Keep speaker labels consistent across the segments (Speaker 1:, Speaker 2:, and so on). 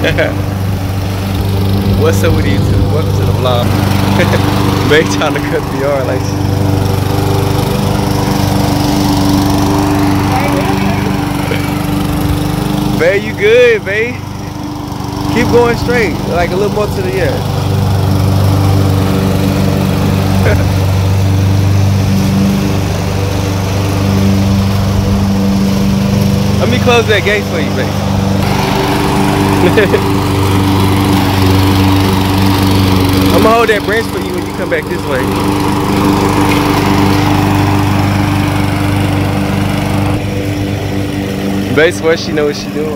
Speaker 1: What's up with YouTube? Welcome to the vlog. May trying to cut the yard like Bae, you good, babe? Keep going straight, like a little more to the end. Let me close that gate for you, babe. I'm gonna hold that branch for you when you come back this way. What she know what she doing.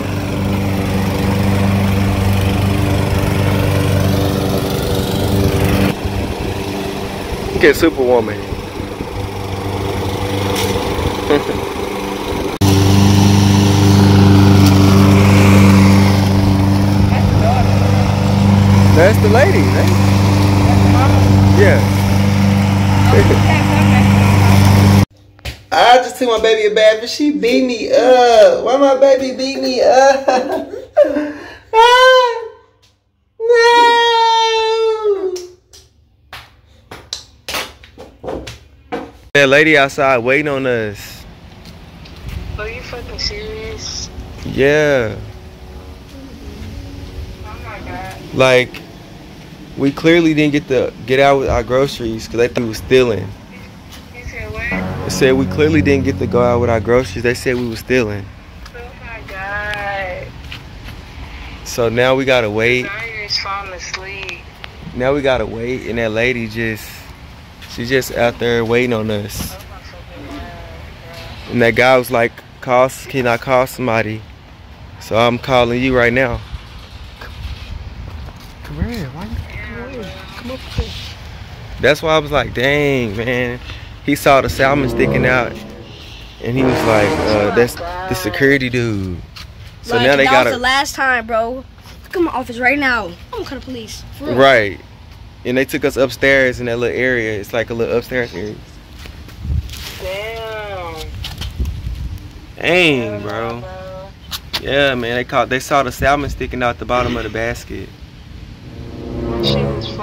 Speaker 1: Look at Superwoman. That's the lady, right? Yeah. I just took my baby a bath and she beat me up. Why my baby beat me up? Ah, no. That lady outside waiting on us.
Speaker 2: Are you fucking serious?
Speaker 1: Yeah.
Speaker 2: Oh.
Speaker 1: Like, we clearly didn't get to get out with our groceries because they thought we was stealing.
Speaker 2: You said what?
Speaker 1: They said we clearly didn't get to go out with our groceries. They said we was stealing.
Speaker 2: Oh my god.
Speaker 1: So now we gotta wait.
Speaker 2: Zion's falling asleep.
Speaker 1: Now we gotta wait, and that lady just, she just out there waiting on us.
Speaker 2: Oh my fucking god, bro.
Speaker 1: And that guy was like, "Call, can I call somebody?" So I'm calling you right now. Come why you?
Speaker 2: Yeah.
Speaker 1: Come up here. That's why I was like, "Dang, man." He saw the salmon sticking out, and he was like, uh, "That's the security dude." So
Speaker 3: like,
Speaker 1: now they
Speaker 3: that
Speaker 1: gotta
Speaker 3: was the last time, bro. Come to my office right now. I'm gonna call the police. For real.
Speaker 1: right, and they took us upstairs in that little area. It's like a little upstairs area.
Speaker 2: Damn.
Speaker 1: Dang, bro.
Speaker 2: bro.
Speaker 1: Yeah, man. They caught. They saw the salmon sticking out the bottom of the basket.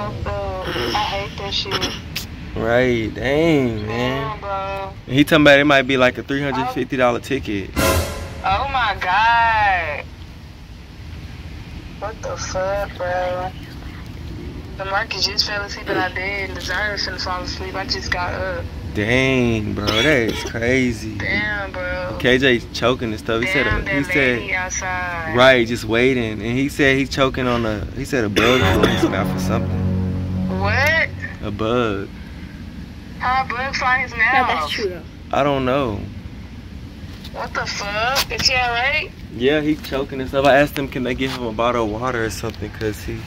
Speaker 2: That shit was fucked up. I hate that shit.
Speaker 1: Right. Dang, man.
Speaker 2: Damn, bro.
Speaker 1: And he talking about it might be like a three hundred fifty dollar oh. ticket.
Speaker 2: Oh my god. What the fuck, bro? The market just fell asleep in our bed and the Zion finna fall asleep. I just got up.
Speaker 1: Dang, bro. That is crazy.
Speaker 2: Damn, bro.
Speaker 1: KJ choking and stuff. He said. A,
Speaker 2: that
Speaker 1: he
Speaker 2: lady
Speaker 1: said.
Speaker 2: outside.
Speaker 1: Right, just waiting, and he said he's choking on a. He said a bug flew in his mouth or something.
Speaker 2: What?
Speaker 1: A bug.
Speaker 2: How a bug fly in his mouth?
Speaker 3: Yeah, that's true though.
Speaker 1: I don't know.
Speaker 2: What the fuck? Is he alright?
Speaker 1: Yeah, he choking and stuff. I asked him, can they give him a bottle of water or something, cause he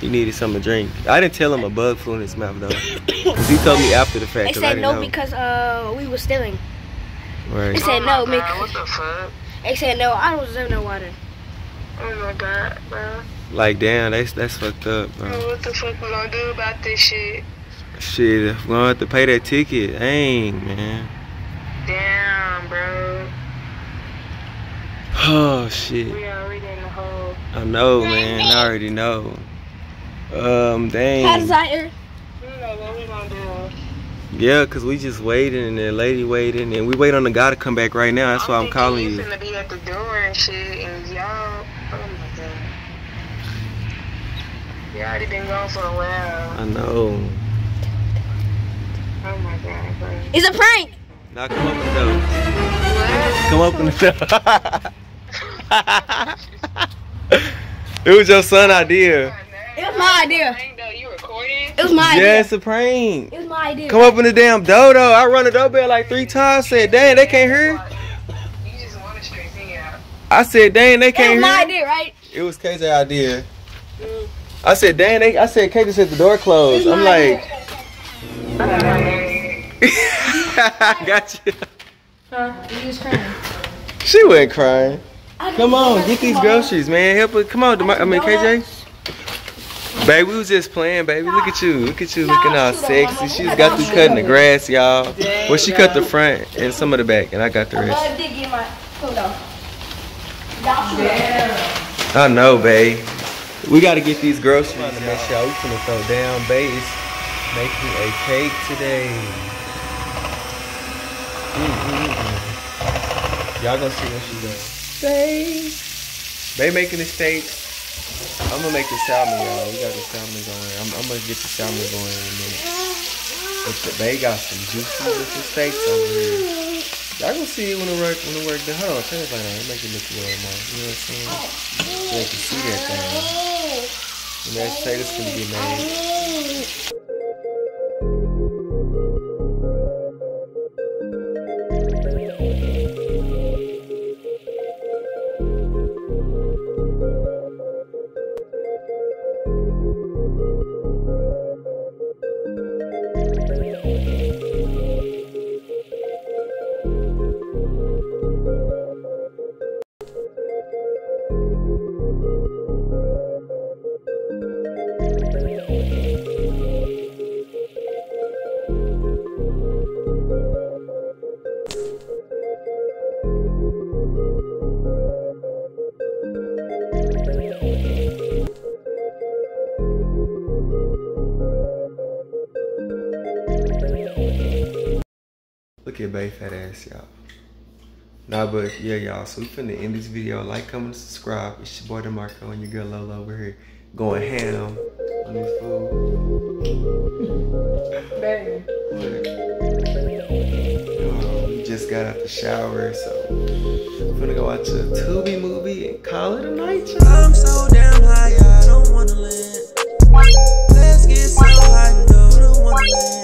Speaker 1: he needed something to drink. I didn't tell him a bug flew in his mouth though, cause he told me after the fact.
Speaker 3: They
Speaker 1: 'cause I
Speaker 3: said
Speaker 1: didn't
Speaker 3: no
Speaker 1: know.
Speaker 3: because uh we were stealing.
Speaker 1: Right.
Speaker 3: They said
Speaker 2: oh
Speaker 3: no
Speaker 2: God,
Speaker 3: because
Speaker 2: What the fuck?
Speaker 3: they said no. I don't deserve no water.
Speaker 2: Oh my god, bro.
Speaker 1: Like damn, that's that's fucked up, bro.
Speaker 2: Bro, what the fuck we gonna do about this shit?
Speaker 1: Shit, if we're gonna have to pay that ticket, dang man.
Speaker 2: Damn, bro.
Speaker 1: Oh shit.
Speaker 2: We already in the hole.
Speaker 1: I know, man. I already know. Um,
Speaker 3: How
Speaker 1: dang.
Speaker 3: desire.
Speaker 2: We don't know what we gonna do.
Speaker 1: Yeah, cause we just waiting and the lady waiting and we wait on the guy to come back right now. That's why I'm calling
Speaker 2: you.
Speaker 1: you.
Speaker 2: finna be at the door and shit, and y'all. My god. You already been gone for a while.
Speaker 1: I know.
Speaker 2: Oh my god, bro.
Speaker 3: It's a prank.
Speaker 1: Now come open the door.
Speaker 2: What?
Speaker 1: Come open the door. it was your son idea.
Speaker 3: It was my idea.
Speaker 2: You recording?
Speaker 3: It was my
Speaker 1: Yeah,
Speaker 3: idea.
Speaker 1: it's a prank.
Speaker 3: It was my idea.
Speaker 1: Come open the damn dodo. I run the doorbell like three times. Said, dang, they can't hear.
Speaker 2: You just want to straight thing out.
Speaker 1: I said, dang, they can't
Speaker 3: was my
Speaker 1: hear.
Speaker 3: idea, right?
Speaker 1: It was KJ idea. I said, dang, they, I said, KJ said the door closed. I'm like, I got you.
Speaker 3: You was crying.
Speaker 1: She wasn't crying. Come on, get these groceries, man. Help us. Come on, Demi- I mean, KJ. Baby, we was just playing, baby. Look at you. Look at you looking all sexy. She's got through cutting the grass, y'all. Well, she cut the front and some of the back, and I got the rest.
Speaker 3: I did get my photo.
Speaker 1: I know, babe. We gotta get these groceries. Sure we finna throw down base. Making a cake today. Mm -mm -mm. Y'all gonna see what she does. Babe. They making the steaks. I'm gonna make the salmon, y'all. We got the salmon going. I'm, I'm, gonna get the salmon going in a minute. But they got some juicy looking steaks over here. Y'all gonna see it when it work when it work done. Hold on, turn this light on. Make it look a little more. You know what I'm saying? So they can see that thing. And that potatoes gonna get made. Look at Bae fat ass, y'all. Nah, but yeah, y'all. So we finna end this video. Like, comment, subscribe. It's your boy Damrko and your girl Lola over here going ham on this food.
Speaker 2: Baby.
Speaker 1: We just got out the shower, so we're gonna go watch a Tubi movie and call it a night. y'all.
Speaker 4: I'm so damn high, I don't wanna land. Let's get so high, no, don't wanna land.